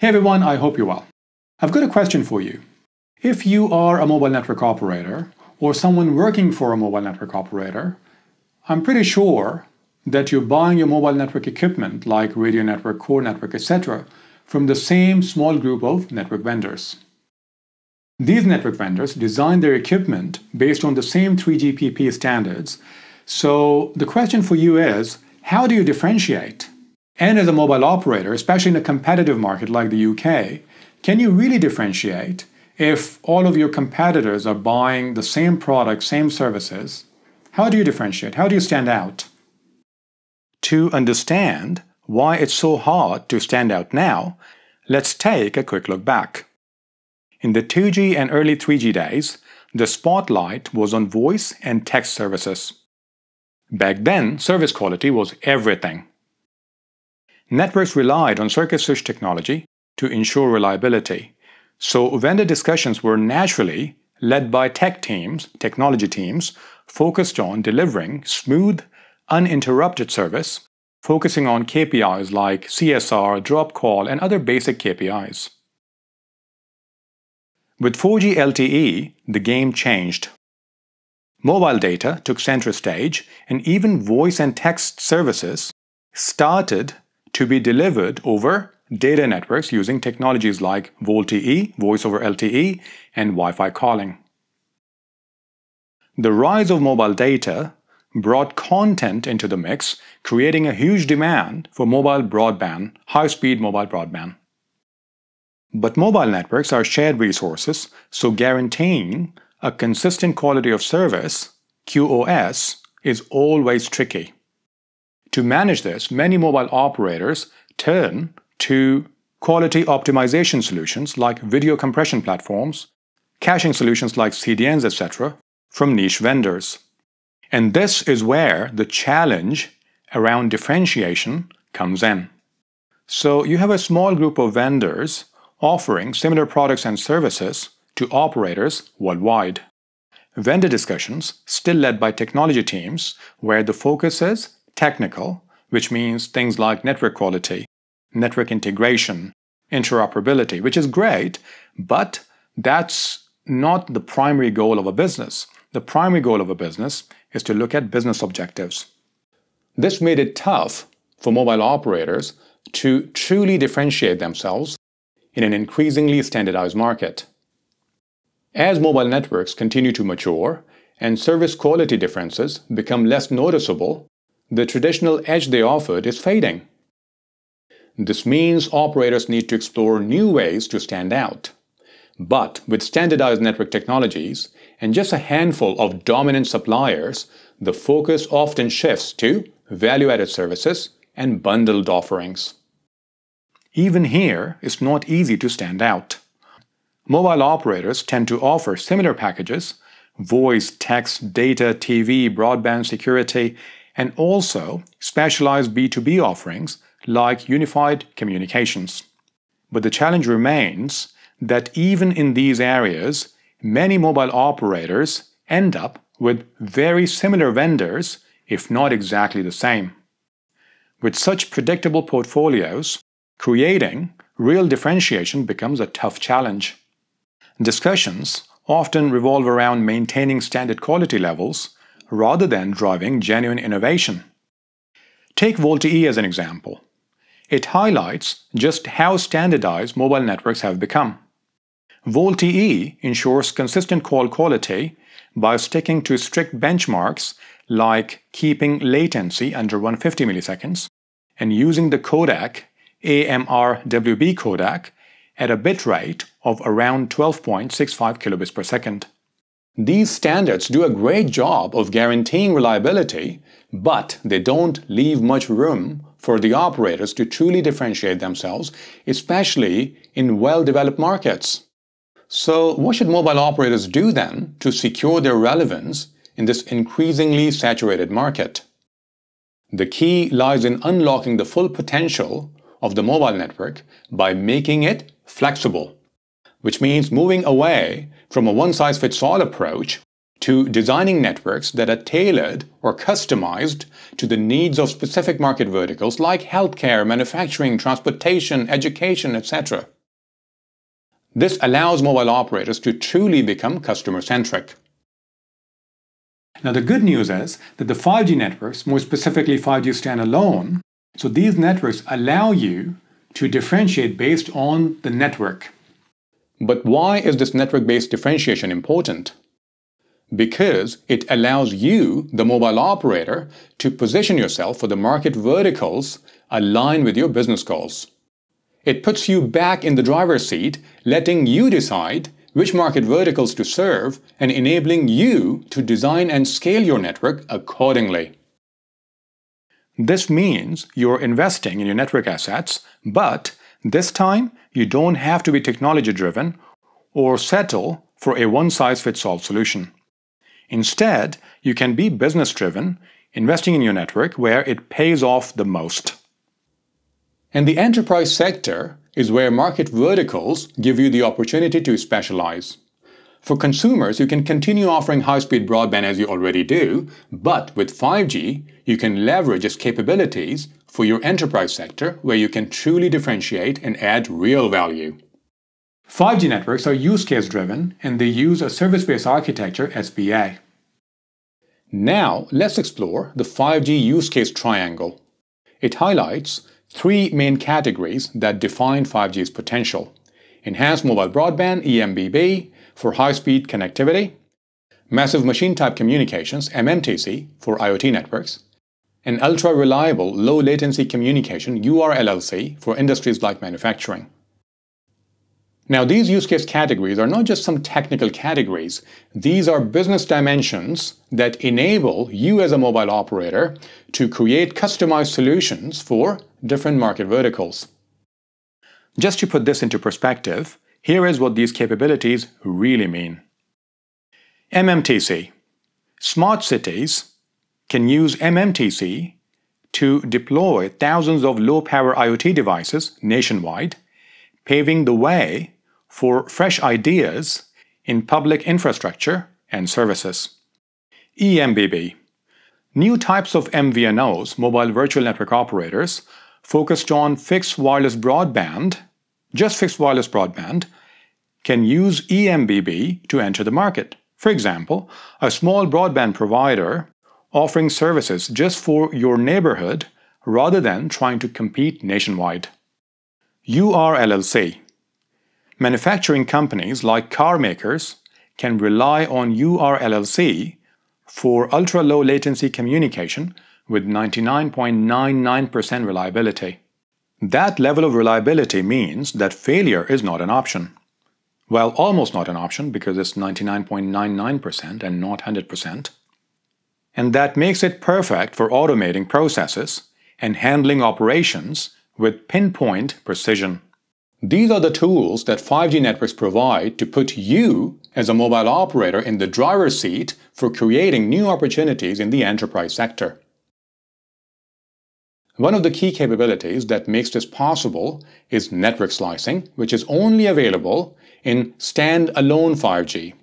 Hey everyone, I hope you're well. I've got a question for you. If you are a mobile network operator or someone working for a mobile network operator, I'm pretty sure that you're buying your mobile network equipment like radio network, core network, etc. from the same small group of network vendors. These network vendors design their equipment based on the same 3GPP standards. So the question for you is, how do you differentiate? And as a mobile operator, especially in a competitive market like the UK, can you really differentiate if all of your competitors are buying the same product, same services? How do you differentiate? How do you stand out? To understand why it's so hard to stand out now, let's take a quick look back. In the 2G and early 3G days, the spotlight was on voice and text services. Back then, service quality was everything. Networks relied on circuit switch technology to ensure reliability, so vendor discussions were naturally led by tech teams, technology teams, focused on delivering smooth, uninterrupted service, focusing on KPIs like CSR, drop call, and other basic KPIs. With 4G LTE, the game changed. Mobile data took center stage, and even voice and text services started to be delivered over data networks using technologies like VoLTE, Voice over LTE, and Wi-Fi calling. The rise of mobile data brought content into the mix, creating a huge demand for mobile broadband, high-speed mobile broadband. But mobile networks are shared resources, so guaranteeing a consistent quality of service, QoS, is always tricky. To manage this, many mobile operators turn to quality optimization solutions like video compression platforms, caching solutions like CDNs, etc., from niche vendors. And this is where the challenge around differentiation comes in. So you have a small group of vendors offering similar products and services to operators worldwide. Vendor discussions, still led by technology teams, where the focus is technical, which means things like network quality, network integration, interoperability, which is great, but that's not the primary goal of a business. The primary goal of a business is to look at business objectives. This made it tough for mobile operators to truly differentiate themselves in an increasingly standardized market. As mobile networks continue to mature and service quality differences become less noticeable, the traditional edge they offered is fading. This means operators need to explore new ways to stand out. But with standardized network technologies and just a handful of dominant suppliers, the focus often shifts to value-added services and bundled offerings. Even here, it's not easy to stand out. Mobile operators tend to offer similar packages voice, text, data, TV, broadband security, and also specialized B2B offerings like unified communications. But the challenge remains that even in these areas, many mobile operators end up with very similar vendors, if not exactly the same. With such predictable portfolios, creating real differentiation becomes a tough challenge. Discussions often revolve around maintaining standard quality levels rather than driving genuine innovation. Take VoLTE as an example. It highlights just how standardized mobile networks have become. VoLTE ensures consistent call quality by sticking to strict benchmarks like keeping latency under 150 milliseconds and using the codec AMRWB codec at a bit rate of around 12.65 kilobits per second. These standards do a great job of guaranteeing reliability, but they don't leave much room for the operators to truly differentiate themselves, especially in well-developed markets. So what should mobile operators do then to secure their relevance in this increasingly saturated market? The key lies in unlocking the full potential of the mobile network by making it flexible, which means moving away from a one-size-fits-all approach to designing networks that are tailored or customized to the needs of specific market verticals like healthcare, manufacturing, transportation, education, etc. This allows mobile operators to truly become customer-centric. Now the good news is that the 5G networks, more specifically 5G standalone, so these networks allow you to differentiate based on the network. But why is this network-based differentiation important? Because it allows you, the mobile operator, to position yourself for the market verticals aligned with your business goals. It puts you back in the driver's seat, letting you decide which market verticals to serve and enabling you to design and scale your network accordingly. This means you're investing in your network assets, but this time you don't have to be technology driven or settle for a one-size-fits-all solution. Instead, you can be business driven, investing in your network where it pays off the most. And the enterprise sector is where market verticals give you the opportunity to specialize. For consumers, you can continue offering high-speed broadband as you already do, but with 5G, you can leverage its capabilities for your enterprise sector where you can truly differentiate and add real value. 5G networks are use case driven and they use a service-based architecture SBA. Now, let's explore the 5G use case triangle. It highlights three main categories that define 5G's potential. Enhanced mobile broadband, EMBB, for high-speed connectivity, massive machine type communications, MMTC, for IoT networks, and ultra-reliable low-latency communication, URLLC, for industries like manufacturing. Now, these use case categories are not just some technical categories. These are business dimensions that enable you as a mobile operator to create customized solutions for different market verticals. Just to put this into perspective, here is what these capabilities really mean. MMTC. Smart cities can use MMTC to deploy thousands of low-power IoT devices nationwide, paving the way for fresh ideas in public infrastructure and services. EMBB New types of MVNOs, mobile virtual network operators, focused on fixed wireless broadband, just fixed wireless broadband, can use EMBB to enter the market. For example, a small broadband provider offering services just for your neighborhood rather than trying to compete nationwide. URLLC Manufacturing companies like car makers can rely on URLLC for ultra-low latency communication with 99.99% reliability. That level of reliability means that failure is not an option. Well, almost not an option because it's 99.99% and not 100%. And that makes it perfect for automating processes and handling operations with pinpoint precision. These are the tools that 5G networks provide to put you as a mobile operator in the driver's seat for creating new opportunities in the enterprise sector. One of the key capabilities that makes this possible is network slicing, which is only available in standalone 5G.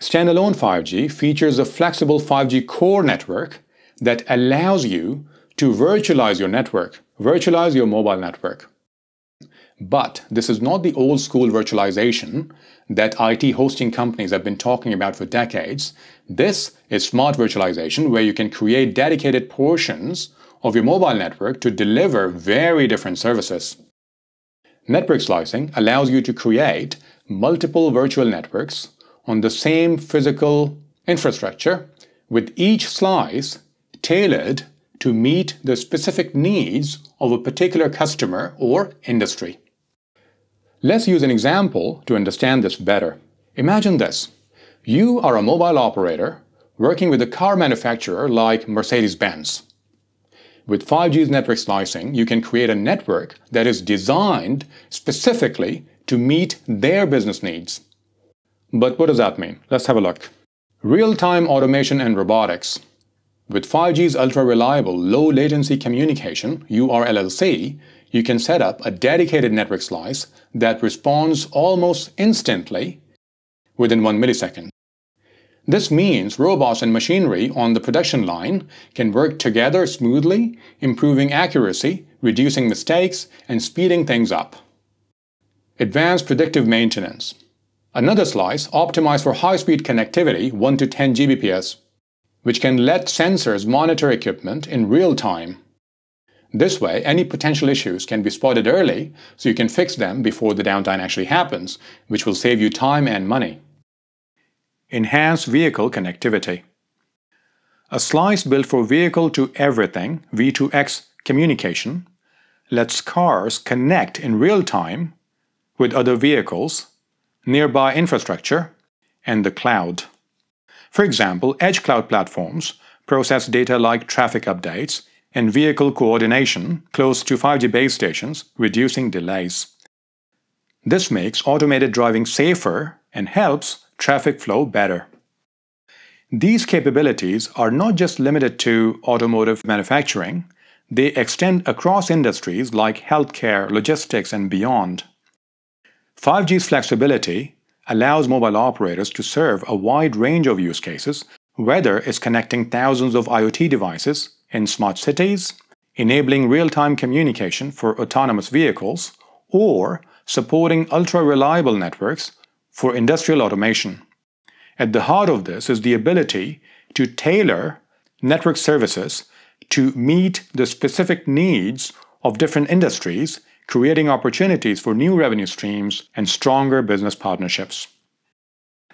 Standalone 5G features a flexible 5G core network that allows you to virtualize your network, virtualize your mobile network. But this is not the old school virtualization that IT hosting companies have been talking about for decades. This is smart virtualization where you can create dedicated portions of your mobile network to deliver very different services. Network slicing allows you to create multiple virtual networks on the same physical infrastructure with each slice tailored to meet the specific needs of a particular customer or industry. Let's use an example to understand this better. Imagine this. You are a mobile operator working with a car manufacturer like Mercedes-Benz. With 5G's network slicing, you can create a network that is designed specifically to meet their business needs. But what does that mean? Let's have a look. Real-time automation and robotics. With 5G's ultra-reliable low-latency communication, URLLC, you can set up a dedicated network slice that responds almost instantly within one millisecond. This means robots and machinery on the production line can work together smoothly, improving accuracy, reducing mistakes, and speeding things up. Advanced predictive maintenance. Another slice optimized for high-speed connectivity 1 to 10 Gbps, which can let sensors monitor equipment in real time. This way, any potential issues can be spotted early so you can fix them before the downtime actually happens, which will save you time and money. Enhanced vehicle connectivity. A slice built for vehicle to everything V2X communication lets cars connect in real time with other vehicles, nearby infrastructure, and the cloud. For example, edge cloud platforms process data like traffic updates and vehicle coordination close to 5G base stations, reducing delays. This makes automated driving safer and helps traffic flow better. These capabilities are not just limited to automotive manufacturing, they extend across industries like healthcare, logistics, and beyond. 5G's flexibility allows mobile operators to serve a wide range of use cases, whether it's connecting thousands of IoT devices in smart cities, enabling real-time communication for autonomous vehicles, or supporting ultra-reliable networks for industrial automation. At the heart of this is the ability to tailor network services to meet the specific needs of different industries creating opportunities for new revenue streams and stronger business partnerships.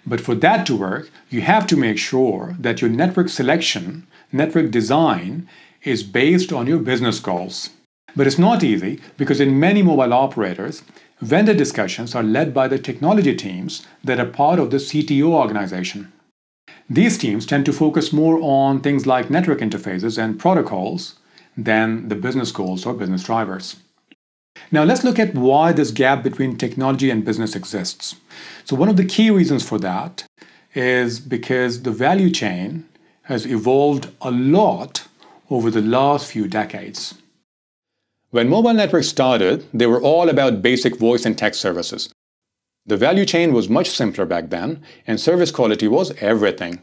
But for that to work, you have to make sure that your network selection, network design, is based on your business goals. But it's not easy because in many mobile operators, vendor discussions are led by the technology teams that are part of the CTO organization. These teams tend to focus more on things like network interfaces and protocols than the business goals or business drivers. Now let's look at why this gap between technology and business exists. So one of the key reasons for that is because the value chain has evolved a lot over the last few decades. When mobile networks started, they were all about basic voice and text services. The value chain was much simpler back then, and service quality was everything.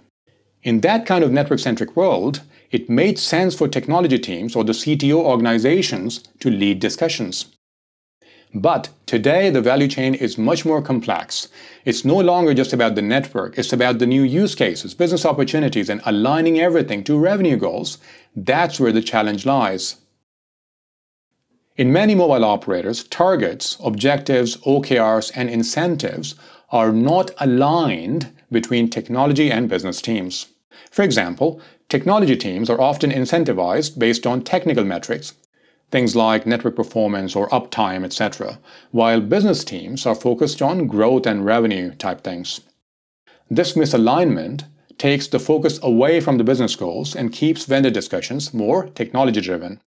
In that kind of network-centric world, it made sense for technology teams or the CTO organizations to lead discussions. But today, the value chain is much more complex. It's no longer just about the network, it's about the new use cases, business opportunities, and aligning everything to revenue goals. That's where the challenge lies. In many mobile operators, targets, objectives, OKRs, and incentives are not aligned between technology and business teams. For example, technology teams are often incentivized based on technical metrics, things like network performance or uptime, etc., while business teams are focused on growth and revenue type things. This misalignment takes the focus away from the business goals and keeps vendor discussions more technology driven.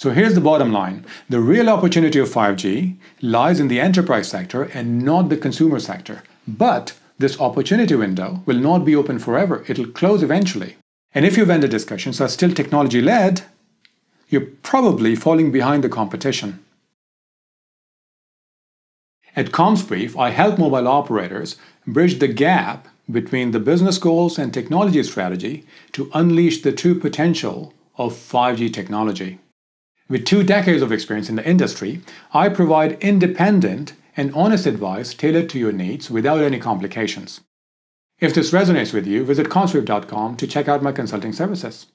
So here's the bottom line. The real opportunity of 5G lies in the enterprise sector and not the consumer sector. But this opportunity window will not be open forever. It'll close eventually. And if your vendor discussions are still technology led, you're probably falling behind the competition. At CommsBrief, I help mobile operators bridge the gap between the business goals and technology strategy to unleash the true potential of 5G technology. With two decades of experience in the industry, I provide independent and honest advice tailored to your needs without any complications. If this resonates with you, visit commsbrief.com to check out my consulting services.